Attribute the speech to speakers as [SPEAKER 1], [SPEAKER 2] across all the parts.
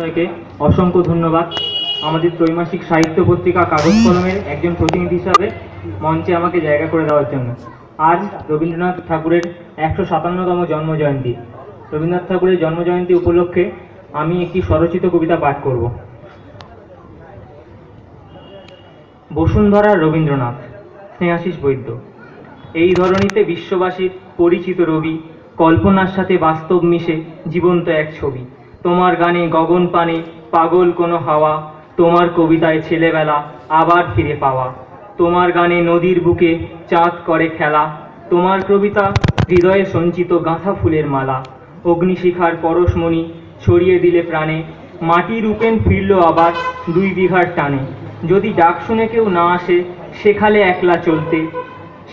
[SPEAKER 1] মহাশয়কে অসংখ্য ধন্যবাদ। আমাদের ত্রৈমাসিক সাহিত্য পত্রিকা কাগজ কলমের একজন প্রতিনিধি হিসাবে মঞ্চে আমাকে জায়গা করে দেওয়ার জন্য। আজ রবীন্দ্রনাথ ঠাকুরের একশো সাতান্নতম জন্মজয়ন্তী। রবীন্দ্রনাথ ঠাকুরের জন্মজয়ন্তী উপলক্ষে আমি একটি স্বরচিত কবিতা পাঠ করব। বসুন্ধরা রবীন্দ্রনাথ স্নেহাশিস বৈদ্য। এই ধরনীতে বিশ্ববাসীর পরিচিত রবি কল্পনার সাথে বাস্তব মিশে জীবন্ত এক ছবি। তোমার গানে গগন পানে, পাগল কোনো হাওয়া, তোমার কবিতায় ছেলেবেলা আবার ফিরে পাওয়া। তোমার গানে নদীর বুকে চাঁদ করে খেলা, তোমার কবিতা হৃদয়ে সঞ্চিত গাঁথা ফুলের মালা। অগ্নিশিখার পরশমণি ছড়িয়ে দিলে প্রাণে, মাটি রূপেন ফিরল আবার দুই বিঘার টানে। যদি ডাক শুনে কেউ না আসে, সেখালে একলা চলতে,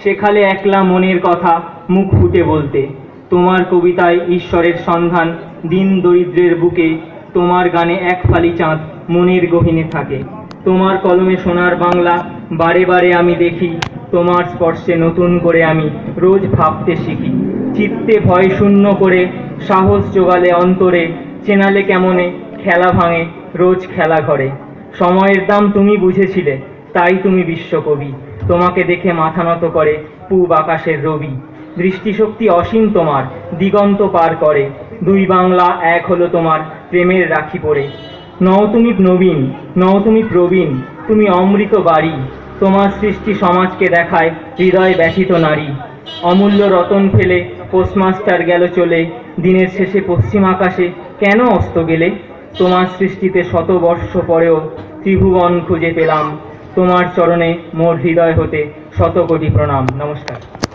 [SPEAKER 1] সেখালে একলা মনের কথা মুখ ফুটে বলতে। তোমার কবিতায় ঈশ্বরের সন্ধান, দিন দরিদ্রের বুকে, তোমার গানে এক ফালি চাঁদ, মনের গহিনে থাকে। তোমার কলমে সোনার বাংলা, বারে বারে আমি দেখি, তোমার স্পর্শে নতুন করে আমি রোজ ভাবতে শিখি। চিত্তে ভয় শূন্য করে, সাহস জোগালে অন্তরে, চেনালে কেমনে, খেলা ভাঙে, রোজ খেলা ঘরে। সময়ের দাম তুমি বুঝেছিলে, তাই তুমি বিশ্বকবি। তোমাকে দেখে মাথা নত করে, পূব আকাশের রবি। দৃষ্টিশক্তি অসীম তোমার, দিগন্ত পার করে। দুই বাংলা, এক হলো তোমার, প্রেমের রাখি পড়ে। নও তুমি নবীন, নও তুমি প্রবীণ, তুমি অমৃত বাড়ি। তোমার সৃষ্টি সমাজকে দেখায়, হৃদয় ব্যথিত নারী। অমূল্য রতন ফেলে, পোস্টমাস্টার গেল চলে। দিনের শেষে পশ্চিম আকাশে কেন অস্ত গেলে? তোমার সৃষ্টিতে শত বর্ষ পরেও ত্রিভুবন খুঁজে পেলাম। তোমার চরণে মোর হৃদয় হতে শত কোটি প্রণাম। নমস্কার।